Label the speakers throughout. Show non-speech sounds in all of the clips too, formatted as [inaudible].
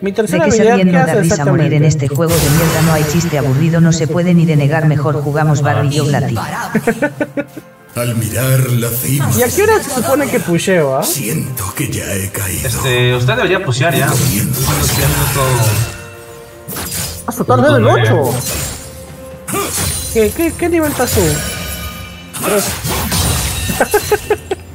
Speaker 1: Mi
Speaker 2: De
Speaker 1: tercera
Speaker 2: que ser
Speaker 1: habilidad,
Speaker 2: bien
Speaker 1: ¿qué
Speaker 2: no da risa morir en este juego de mierda no hay chiste aburrido no se puede ni denegar mejor jugamos Barbie yo Blati. [laughs]
Speaker 3: Al mirar la cima,
Speaker 1: ¿Y a qué hora se supone que pusheo, ah?
Speaker 3: siento que ya he caído.
Speaker 4: Este, usted debería pushear ya.
Speaker 3: Comienzo.
Speaker 4: Unos 10 minutos.
Speaker 1: ¡A su tal
Speaker 4: Minuto
Speaker 1: del
Speaker 4: nueve.
Speaker 1: 8! ¿Qué, qué, ¿Qué nivel estás tú? [laughs]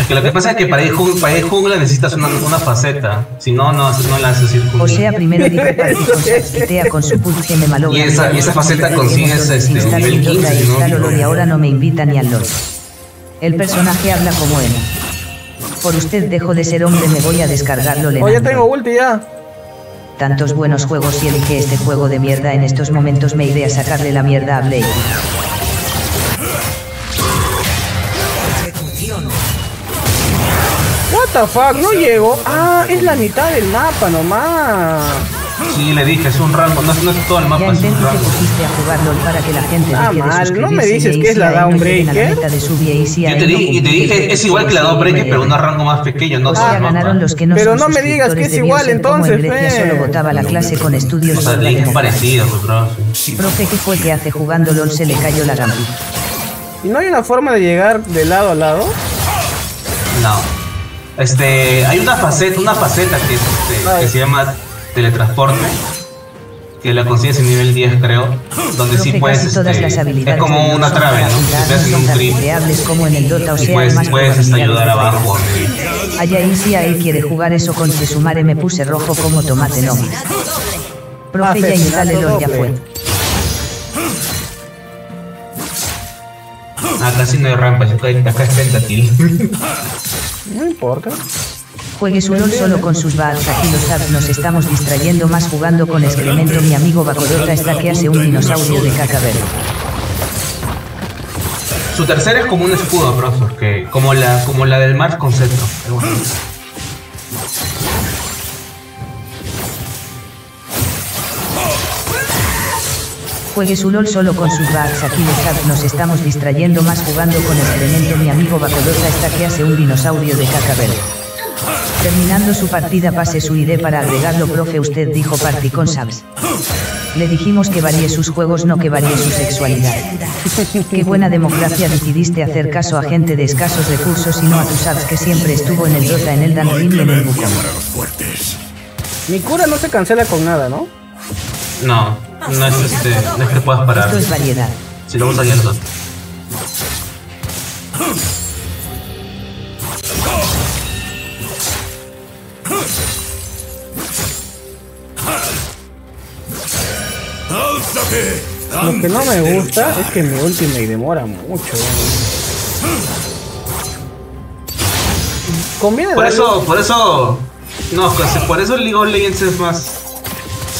Speaker 4: Es que lo que pasa es que para ir, jung- para ir jungla necesitas una, una faceta. Si no, no, no la haces ir
Speaker 2: O
Speaker 4: jungla.
Speaker 2: sea, primero Party con su pulse que me malogra.
Speaker 4: Y esa- y esa faceta consigues, este, nivel 15, si no
Speaker 2: y ahora no me invita ni al LOL. El personaje habla como emo. Por usted dejo de ser hombre, me voy a descargarlo
Speaker 1: Oh, ya tengo ulti ya.
Speaker 2: Tantos buenos juegos y elige este juego de mierda en estos momentos me iré a sacarle la mierda a Blake.
Speaker 1: The fuck, no llego. Ah, es la mitad del mapa nomás.
Speaker 4: Sí, le dije, es un rango. No, es- no es todo el
Speaker 2: Ya
Speaker 4: mapa, es un
Speaker 2: intento que
Speaker 4: rango.
Speaker 2: pusiste a jugar LOL para que la gente
Speaker 1: Ah,
Speaker 2: deje de
Speaker 1: mal, no me dices que es la
Speaker 2: a
Speaker 4: Yo te, di- y te dije, es igual que la
Speaker 2: objetivo,
Speaker 4: Dawnbreaker, pero un rango más pequeño, no el
Speaker 2: ganaron
Speaker 4: mapa.
Speaker 2: los que no
Speaker 1: Pero no me digas que es igual,
Speaker 2: como en
Speaker 1: entonces,
Speaker 2: Grecia
Speaker 1: fe.
Speaker 2: solo votaba la clase con estudios
Speaker 4: O sea, le dije parecido, pues, bro.
Speaker 2: Profe, ¿qué fue que hace jugando LOL se le cayó la gambita?
Speaker 1: ¿Y no hay una forma de llegar de lado a lado?
Speaker 4: No. Este, hay una faceta, una faceta que, es, este, que se llama teletransporte, que la consigues en nivel 10 creo, donde sí
Speaker 2: Profe,
Speaker 4: puedes, este,
Speaker 2: las
Speaker 4: es
Speaker 2: habilidades
Speaker 4: como una trave, ¿no?
Speaker 2: rápidas,
Speaker 4: Te un
Speaker 2: creables como en el Dota, o
Speaker 4: y
Speaker 2: sea,
Speaker 4: puedes,
Speaker 2: más
Speaker 4: puedes
Speaker 2: probabilidades
Speaker 4: ayudar abajo.
Speaker 2: Allá y si ahí quiere jugar eso con Sesumare me puse rojo como tomate no. Profe, ya instale LOL ya fue.
Speaker 4: Ah, casi no hay rampas, acá, acá es tentatil. [laughs]
Speaker 1: No importa.
Speaker 2: Juegue su LOL solo con sus bats, aquí los sabes, nos estamos distrayendo más jugando con excremento. Mi amigo Bacodota está que hace un dinosaurio de caca verde.
Speaker 4: Su tercera es como un escudo, profesor, que como la, como la del Mars con cetro.
Speaker 2: Juegue su LOL solo con sus bats, aquí los sabes, nos estamos distrayendo más jugando con excremento. Mi amigo Bacodota está que hace un dinosaurio de caca verde. Terminando su partida pase su ID para agregarlo profe usted dijo party con Sabs. Le dijimos que varíe sus juegos no que varíe su sexualidad. Qué buena democracia decidiste hacer caso a gente de escasos recursos y no a tu Sabs que siempre estuvo en el Dota en el Dan y en el.
Speaker 1: Mi cura no se cancela con nada, ¿no?
Speaker 4: No, no es, este, no es que puedas parar.
Speaker 2: Esto es variedad.
Speaker 4: Si lo usas ya lo
Speaker 1: que no me gusta es que mi ultimate demora mucho. Conviene
Speaker 4: Por
Speaker 1: darle-
Speaker 4: eso, por eso, no, por eso League of Legends es más,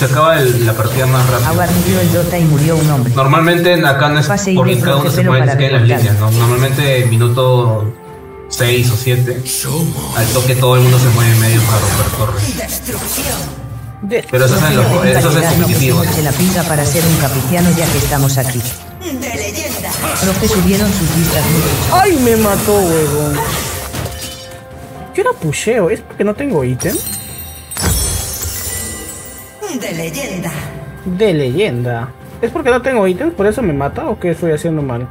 Speaker 4: se acaba el- la partida más rápido.
Speaker 2: El Dota y murió un hombre.
Speaker 4: Normalmente acá no es porque
Speaker 2: de
Speaker 4: cada uno se puede en las líneas, ¿no? Normalmente minuto 6 o 7,
Speaker 3: Somos.
Speaker 4: al toque todo el mundo se mueve en medio para romper torres.
Speaker 1: De-
Speaker 4: Pero eso es en, los, eso es
Speaker 2: no
Speaker 4: competitivo.
Speaker 2: pusimos la pinga para ser un capiciano ya que estamos aquí. Profe subieron sus listas.
Speaker 1: ¡Ay, me mató, huevón! Yo la pusheo, ¿es porque no tengo ítem?
Speaker 5: De leyenda.
Speaker 1: De leyenda. ¿Es porque no tengo ítems? ¿Por eso me mata o qué estoy haciendo mal?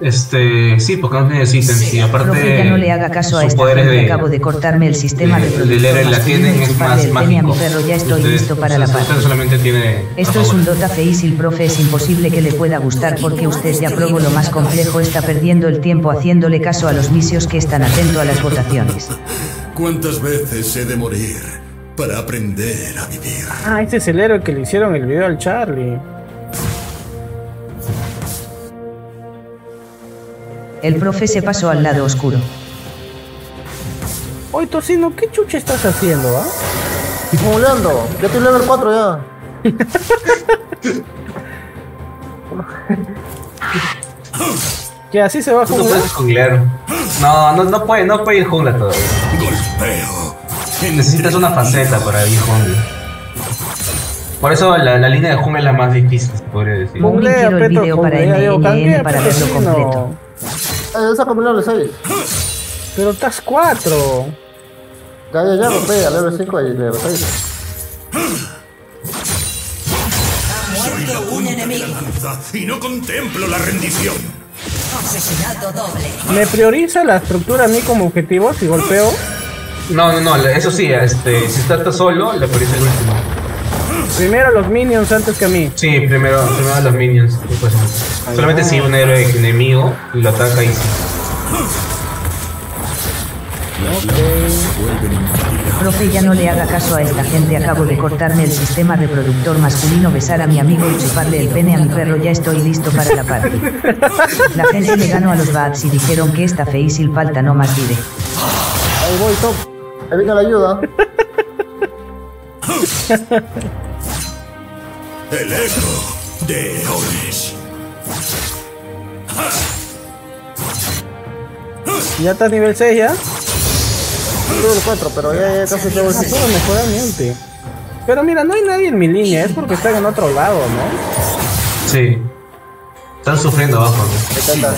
Speaker 4: Este, sí, porque no necesitan, sí, aparte
Speaker 2: Profe, ya no le haga caso a gente.
Speaker 4: de,
Speaker 2: Acabo de cortarme el sistema
Speaker 4: de,
Speaker 2: de
Speaker 4: de leer la tienen
Speaker 2: y
Speaker 4: es más
Speaker 2: a mi
Speaker 4: mágico.
Speaker 2: perro. Ya estoy
Speaker 4: Ustedes-
Speaker 2: listo para la paz.
Speaker 4: Solamente tiene
Speaker 2: Esto es un Dota feísil, profe, es imposible que le pueda gustar porque usted ya probó lo más complejo, está perdiendo el tiempo haciéndole caso a los misios que están atento a las votaciones.
Speaker 3: ¿Cuántas veces he de morir para aprender a vivir?
Speaker 1: Ah, este es el héroe que le hicieron el video al Charlie.
Speaker 2: El profe se pasó al lado oscuro.
Speaker 1: Oye, Tocino, ¿qué chucha estás haciendo, ah?
Speaker 6: Simulando, ya estoy level 4 ya.
Speaker 1: Que así se va a jugar.
Speaker 4: puedes junglear. No, no, no puede, no puede ir jungla todavía.
Speaker 3: Golpeo.
Speaker 4: Necesitas una faceta para ir jungla. Por eso la, la línea de jungla es la más difícil, se podría decir.
Speaker 1: Googlea,
Speaker 2: quiero el
Speaker 1: Peto,
Speaker 2: video para para verlo completo.
Speaker 1: no.
Speaker 6: Eh, sácame level 6.
Speaker 1: Pero estás cuatro.
Speaker 6: Ya, ya, ya, rompé, al level 5 y level 6.
Speaker 5: Ha muerto un enemigo.
Speaker 3: Y no contemplo la rendición.
Speaker 5: Asesinato doble.
Speaker 1: Me prioriza la estructura a mí como objetivo si golpeo.
Speaker 4: No, no, no, eso sí, este, si estás solo, le pones el último.
Speaker 1: Primero a los minions antes que a mí.
Speaker 4: Sí, primero, primero a los minions. después nosotros. Solamente si un héroe enemigo y lo ataca y sí.
Speaker 2: Profe, ya no le haga caso a esta gente. Acabo de cortarme el sistema reproductor masculino, besar a mi amigo y chuparle el pene a mi perro. Ya estoy listo para la party. La gente le ganó a los bats y dijeron que esta feísil falta no más diré.
Speaker 6: Ahí voy, top. Ahí viene la ayuda. [laughs]
Speaker 3: El eco de eones.
Speaker 1: Ya estás nivel 6 ya.
Speaker 6: Level 4, pero ya, ya casi
Speaker 1: mejorar mi ulti. Pero mira, no hay nadie en mi línea, es porque están en otro lado, ¿no?
Speaker 4: Sí. Están sufriendo abajo. ¿no?
Speaker 6: Está.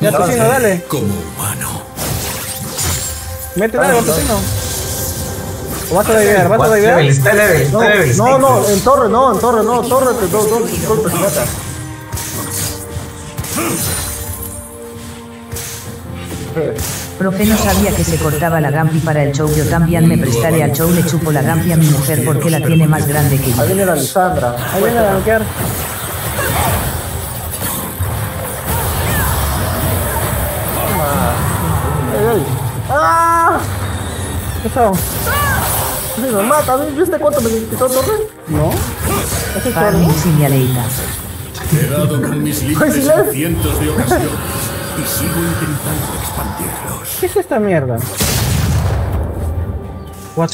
Speaker 1: Ya dale.
Speaker 3: Como humano.
Speaker 1: Mete algo, Tocino. O vas a divear, vas a divear.
Speaker 4: está level, está level.
Speaker 6: No, no, en torre, no, en torre, no, torre, te dos, dos golpes mata.
Speaker 2: Profe, no sabía que se cortaba la gampi para el show. Yo también me prestaré al show. Le chupo la gampi a mi mujer porque la tiene más grande que yo.
Speaker 6: Ahí viene la Lisandra.
Speaker 1: Ahí viene a gankear.
Speaker 6: Me mata. ¿Viste cuánto me quitó torre?
Speaker 1: ¿No?
Speaker 3: He dado con mis límites
Speaker 6: sí,
Speaker 3: en cientos de ocasiones. Y sigo intentando expandirlos.
Speaker 1: ¿Qué es esta mierda?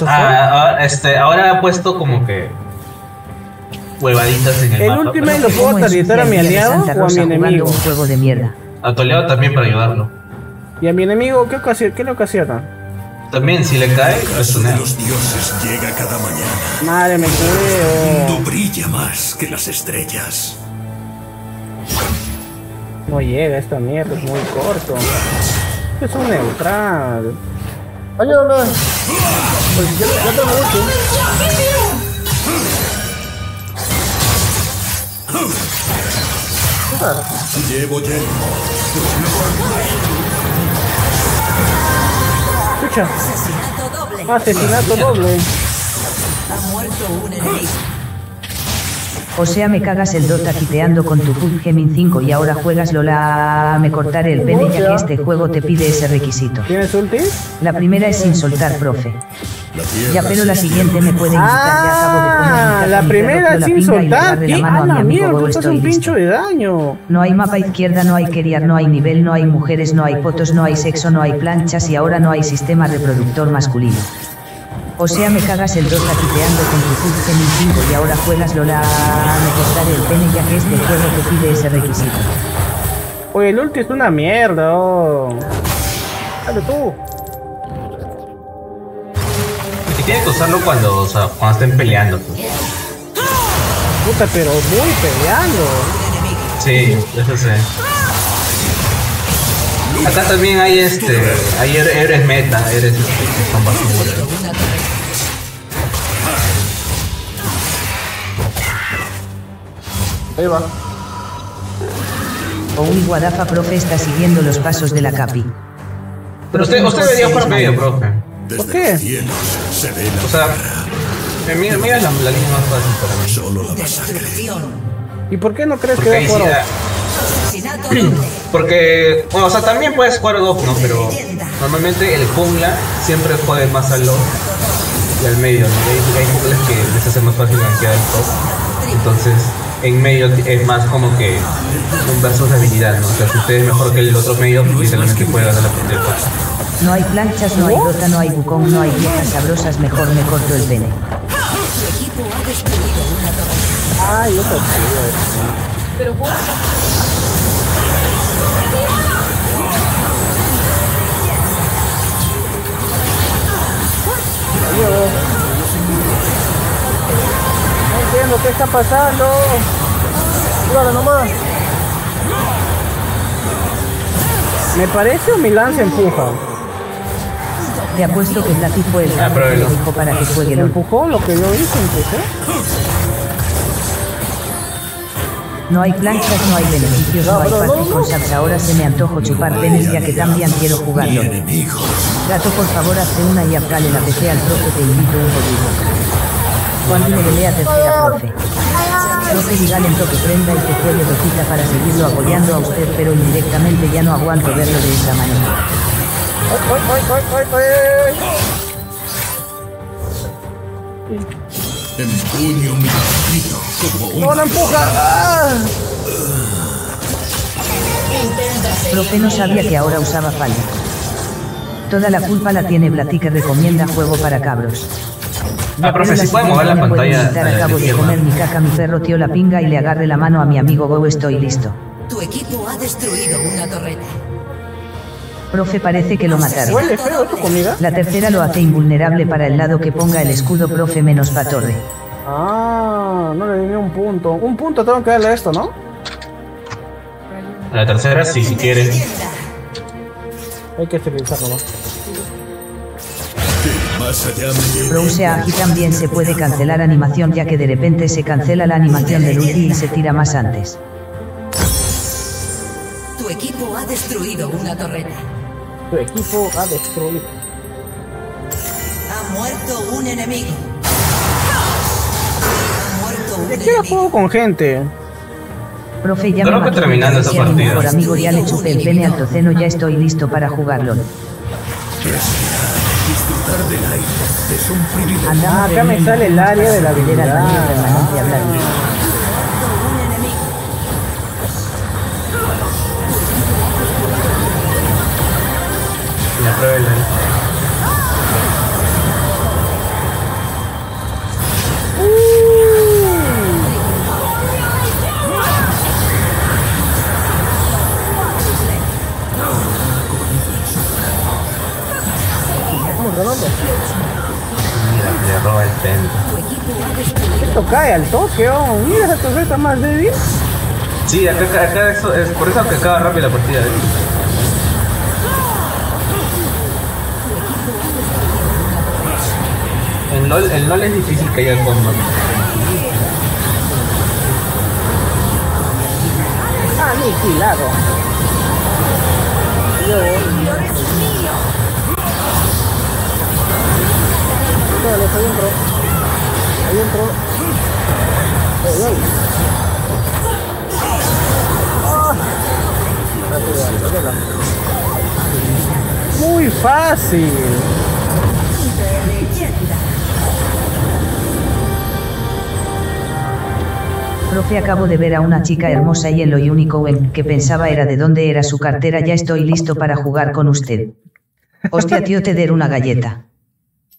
Speaker 4: Ah, este, ahora ha puesto como que huevaditas en el,
Speaker 1: El
Speaker 4: mapa.
Speaker 1: último
Speaker 4: pero
Speaker 1: lo puedo
Speaker 2: ¿Cómo es
Speaker 1: tarjetar a mi
Speaker 2: el
Speaker 1: aliado o a mi enemigo.
Speaker 2: un juego de mierda.
Speaker 4: A Toledo también para ayudarlo.
Speaker 1: ¿Y a mi enemigo qué, qué le ocasiona?
Speaker 4: También si le cae,
Speaker 3: El de
Speaker 4: tunea.
Speaker 3: los dioses llega cada mañana.
Speaker 1: Madre, me
Speaker 3: El
Speaker 1: creo.
Speaker 3: mundo brilla más que las estrellas.
Speaker 1: No llega esta mierda, es muy corto. Es un neutral.
Speaker 6: Ayúdame. Pues ya, ya tengo mucho.
Speaker 3: Llevo yelmo.
Speaker 1: Escucha,
Speaker 5: Asesinato doble.
Speaker 1: asesinato doble.
Speaker 5: Ha muerto un enemigo.
Speaker 2: O sea, me cagas el Dota quiteando con tu Pug Gemin 5 y ahora juegas Lola. Me cortaré el pene ya que este juego te pide ese requisito.
Speaker 1: ¿Tienes ulti?
Speaker 2: La primera es sin soltar, profe. Ya, pero la siguiente me puede invitar. Ya acabo de
Speaker 1: Ah,
Speaker 2: caca,
Speaker 1: la primera
Speaker 2: la
Speaker 1: sin
Speaker 2: y
Speaker 1: soltar.
Speaker 2: la
Speaker 1: ¿Qué?
Speaker 2: mano
Speaker 1: ¡A
Speaker 2: a mi
Speaker 1: la
Speaker 2: amigo,
Speaker 1: mierda! Tú estás un pincho de daño.
Speaker 2: No hay mapa izquierda, no hay queriar, no hay nivel, no hay mujeres, no hay fotos, no hay sexo, no hay planchas y ahora no hay sistema reproductor masculino. O sea, me cagas el Dota quiteando con tu Pug Gemin 5 y ahora juegas Lola. Me cortaré el pene ya que este juego te pide ese requisito.
Speaker 1: Oye, el ulti es una mierda. oh.
Speaker 6: Dale tú.
Speaker 4: Y tiene que usarlo cuando, o sea, cuando estén peleando. pues.
Speaker 1: Puta, pero muy peleando.
Speaker 4: Sí, eso sí. Acá también hay este, hay héroes meta, este, que son basura.
Speaker 6: Ahí va.
Speaker 2: O un guadafa profe está siguiendo los pasos de la capi.
Speaker 4: Pero usted, usted debería jugar medio, profe.
Speaker 3: Desde
Speaker 1: ¿Por qué?
Speaker 3: los cielos se ve la
Speaker 4: O sea, mira, mira la, la línea más fácil para mí.
Speaker 3: solo la masacre.
Speaker 1: ¿Y por qué no crees
Speaker 4: Porque
Speaker 1: que
Speaker 4: ahí
Speaker 1: va a
Speaker 4: sí,
Speaker 1: jugar?
Speaker 5: Asesinato doble. [clears throat]
Speaker 4: porque, bueno, o sea, también puedes jugar off, ¿no? Pero normalmente el jungla siempre jode más al low y al medio, ¿no? Hay, hay junglas que les hace más fácil gankear el top. Entonces, en medio es más como que un versus de habilidad, ¿no? O sea, si usted es mejor que el otro medio, literalmente puede ganar la top.
Speaker 2: No hay planchas, no hay Dota, no hay bucón, no hay viejas sabrosas, mejor me corto el pene.
Speaker 1: Ay, otra chido. No entiendo qué está pasando.
Speaker 6: Dale nomás.
Speaker 1: ¿Me parece o Milán se empuja?
Speaker 2: Te apuesto que Tati fue el
Speaker 4: Ah,
Speaker 2: que lo dijo para que juegue
Speaker 1: ¿Me
Speaker 2: LOL.
Speaker 1: empujó lo que yo hice, empujé?
Speaker 2: No hay planchas, no hay beneficios, no hay party con subs. Ahora se me antojo chupar tenis ya que también quiero jugarlo. Gato, por favor, hazte una y apgale la PC al profe, te invito un poquito. Cuando me pelea tercera, profe. Profe, dígale en toque prenda y que juegue rosita para seguirlo apoyando a usted, pero indirectamente ya no aguanto verlo de esa manera.
Speaker 3: Empuño mi destino como un
Speaker 6: No la empuja. Ah.
Speaker 2: Profe no sabía que ahora usaba falda. Toda la culpa la tiene Blati que recomienda juego para cabros.
Speaker 4: Ah, profe, si puede mover la pantalla
Speaker 2: invitar,
Speaker 4: a la
Speaker 2: acabo de comer mi caca, mi perro tío la pinga y le agarre la mano a mi amigo Go, estoy listo.
Speaker 5: Tu equipo ha destruido una torreta.
Speaker 2: Profe parece que lo mataron.
Speaker 1: ¿Huele feo tu comida?
Speaker 2: La tercera lo hace invulnerable para el lado que ponga el escudo profe menos patorre.
Speaker 1: Ah, no le di ni un punto. Un punto tengo que darle a esto, ¿no?
Speaker 4: A la tercera, sí, si quieres.
Speaker 1: Hay que esterilizarlo, ¿no?
Speaker 3: más.
Speaker 2: Browse aquí también se puede cancelar animación ya que de repente se cancela la animación del ulti y se tira más antes.
Speaker 5: Tu equipo ha destruido una torreta.
Speaker 1: Tu equipo ha destruido.
Speaker 5: Ha muerto un enemigo. Ha muerto un
Speaker 1: ¿De qué
Speaker 5: enemigo.
Speaker 1: juego con gente?
Speaker 2: Profe ya
Speaker 4: Creo
Speaker 2: me
Speaker 4: que terminando esa partida.
Speaker 2: mejor amigo ya le chupé el pene al toceno ya estoy listo para jugarlo.
Speaker 3: Disfrutar del aire es un privilegio.
Speaker 2: Andamos
Speaker 1: Ah, acá me sale el área de la habilidad.
Speaker 4: Mira, le roba el.
Speaker 1: Esto cae al toque, oh. Mira esa torreta más débil.
Speaker 4: Sí, acá, acá eso, es por eso que acaba rápido la partida. ¿eh? LOL, en LOL es difícil que haya combo.
Speaker 1: Aniquilado.
Speaker 6: Dale, ahí entró. Ahí. Ah. Dale, dale, dale.
Speaker 1: Muy fácil.
Speaker 2: Profe acabo de ver a una chica hermosa y en lo único en que pensaba era de dónde era su cartera ya estoy listo para jugar con usted. Hostia tío te der una galleta.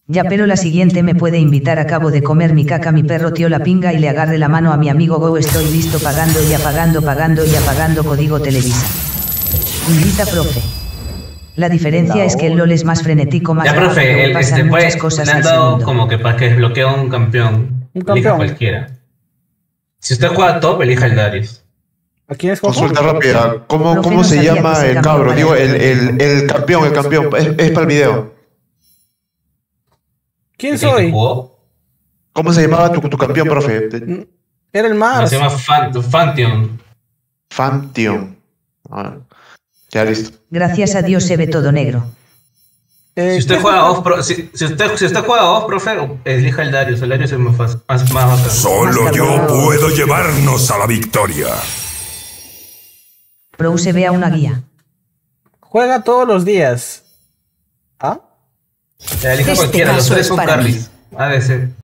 Speaker 2: Ya pero la siguiente me puede invitar acabo de comer mi caca mi perro tío la pinga y le agarre la mano a mi amigo Go estoy listo pagando y apagando pagando y apagando código Televisa. Invita profe. La diferencia es que el LOL es más frenético, más
Speaker 4: Ya, profe, el,
Speaker 2: pasan
Speaker 4: este,
Speaker 2: muchas
Speaker 4: pues,
Speaker 2: cosas
Speaker 4: le han
Speaker 2: al
Speaker 4: como que para que desbloquee a un campeón.
Speaker 1: Un campeón.
Speaker 4: cualquiera. Si usted juega top, elija el Darius.
Speaker 1: ¿A quién escojo?
Speaker 7: Consulta rápida. ¿Cómo, cómo se llama
Speaker 2: se
Speaker 7: el cabro? Digo, el,
Speaker 2: el-
Speaker 7: el, campeón, el campeón. Es, es para el video.
Speaker 1: ¿Quién
Speaker 4: ¿El que
Speaker 1: soy?
Speaker 7: ¿Cómo se llamaba tu, tu campeón, profe? De-
Speaker 1: Era el
Speaker 4: No,
Speaker 1: Mars.
Speaker 4: se llama Fan- Fantheon.
Speaker 7: Fantion. Ah, ya listo.
Speaker 2: Gracias a Dios se ve todo negro.
Speaker 1: Eh,
Speaker 4: Si usted
Speaker 1: ¿qué
Speaker 4: juega off, pro, si, si usted, si usted juega off, profe, elija el Darius. El Darius es más fácil, más, más bacán.
Speaker 8: Solo
Speaker 2: Más
Speaker 8: yo puedo llevarnos a la victoria.
Speaker 2: Pro se vea una guía.
Speaker 1: Juega todos los días. ¿Ah?
Speaker 4: Ya, elija
Speaker 5: Este
Speaker 4: cualquiera, los tres
Speaker 5: es
Speaker 4: son
Speaker 5: para mí.
Speaker 4: carries. ADC.